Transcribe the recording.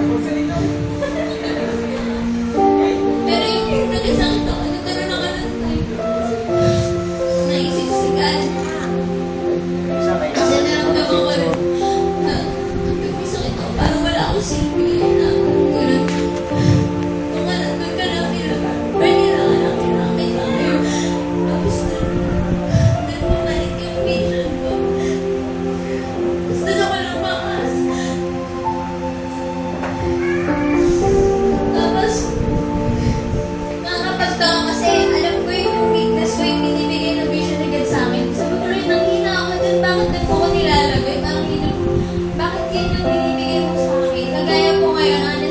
você ngayon,